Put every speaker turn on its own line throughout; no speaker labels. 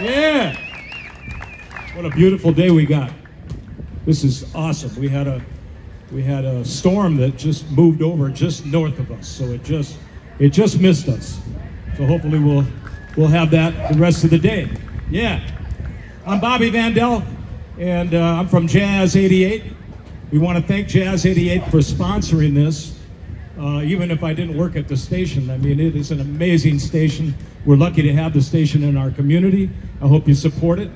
Yeah. What a beautiful day we got. This is awesome. We had a we had a storm that just moved over just north of us, so it just it just missed us. So hopefully we'll we'll have that the rest of the day. Yeah. I'm Bobby Vandell, and uh, I'm from Jazz 88. We want to thank Jazz 88 for sponsoring this. Uh, even if I didn't work at the station, I mean, it is an amazing station. We're lucky to have the station in our community. I hope you support it.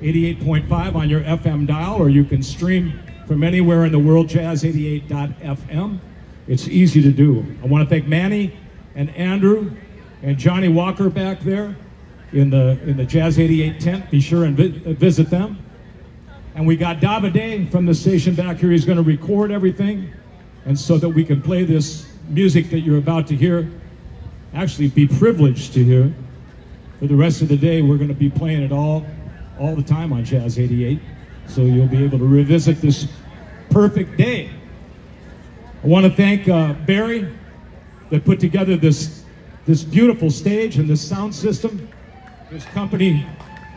88.5 on your FM dial, or you can stream from anywhere in the world, jazz88.fm. It's easy to do. I want to thank Manny and Andrew and Johnny Walker back there in the in the Jazz 88 tent. Be sure and vi- visit them. And we got Davide from the station back here. He's going to record everything, and so that we can play this music that you're about to hear. Actually, be privileged to hear. For the rest of the day, we're going to be playing it all, all the time on Jazz 88. So you'll be able to revisit this perfect day. I want to thank uh, Barry that put together this this beautiful stage and this sound system. His company,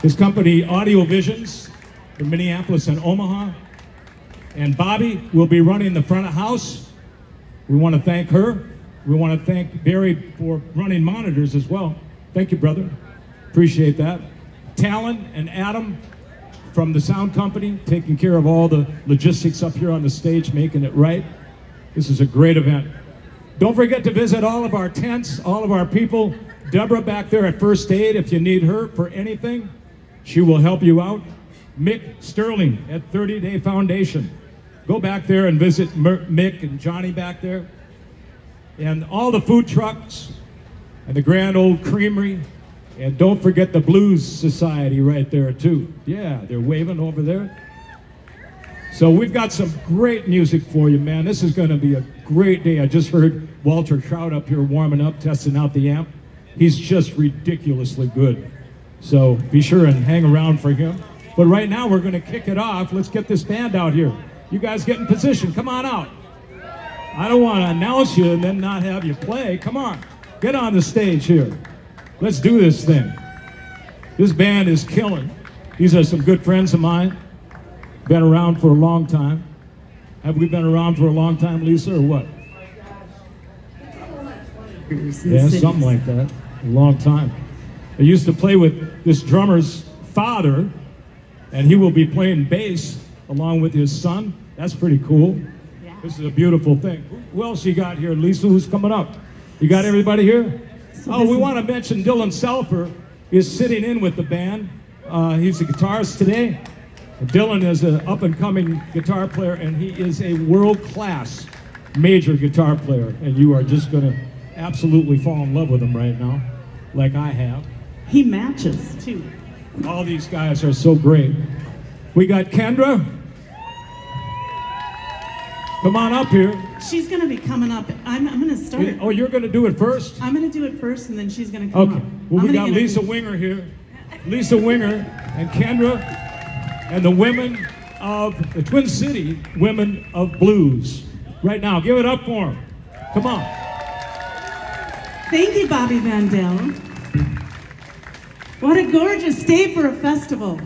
his company Audio Visions from Minneapolis and Omaha. And Bobby will be running the front of house. We want to thank her. We want to thank Barry for running monitors as well. Thank you, brother. Appreciate that. Talon and Adam from the sound company taking care of all the logistics up here on the stage, making it right. This is a great event. Don't forget to visit all of our tents, all of our people. Deborah back there at First Aid, if you need her for anything, she will help you out. Mick Sterling at 30 Day Foundation. Go back there and visit Mick and Johnny back there. And all the food trucks and the Grand Old Creamery. And don't forget the Blues Society right there, too. Yeah, they're waving over there. So we've got some great music for you, man. This is going to be a great day. I just heard Walter Trout up here warming up, testing out the amp. He's just ridiculously good. So be sure and hang around for him. But right now we're going to kick it off. Let's get this band out here. You guys get in position. Come on out. I don't want to announce you and then not have you play. Come on. Get on the stage here. Let's do this thing. This band is killing. These are some good friends of mine. Been around for a long time. Have we been around for a long time, Lisa, or what? Yeah, something like that. A long time. I used to play with this drummer's father, and he will be playing bass along with his son. That's pretty cool. This is a beautiful thing. Who else you got here, Lisa? Who's coming up? You got everybody here? Oh, we want to mention Dylan Salfer is sitting in with the band. Uh, he's a guitarist today. Dylan is an up and coming guitar player, and he is a world class major guitar player. And you are just going to absolutely fall in love with him right now, like I have.
He matches too.
All these guys are so great. We got Kendra. Come on up here.
She's going to be coming up. I'm, I'm going to start.
Oh, you're going to do it first?
I'm going to do it first, and then she's going to come
Okay.
up.
Well,
I'm
we got Lisa Wenger here. Lisa Wenger and Kendra and the women of the Twin City Women of Blues. Right now, give it up for them. Come on.
Thank you, Bobby Vandell. What a gorgeous day for a festival.